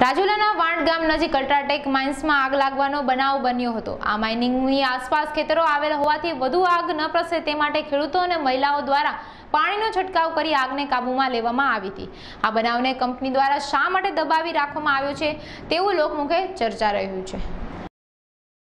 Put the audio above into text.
રાજુલાના વાંડ ગામ નજીક અલ્ટ્રાટેક માઇન્સમાં આગ લાગવાનો બનાવ બન્યો હતો. આ માઇનિંગની આસપાસ ખેતરો આવેલ હોવાથી વધુ આગ ન પ્રસરે તે માટે ખેડૂતો અને મહિલાઓ દ્વારા પાણીનો છંટકાવ કરી આગને કાબૂમાં લેવામાં આવી હતી. આ બનાવને કંપની દ્વારા શા માટે દબાવી રાખવામાં આવ્યો છે તેવું લોકમુખે ચર્ચા રહ્યું છે.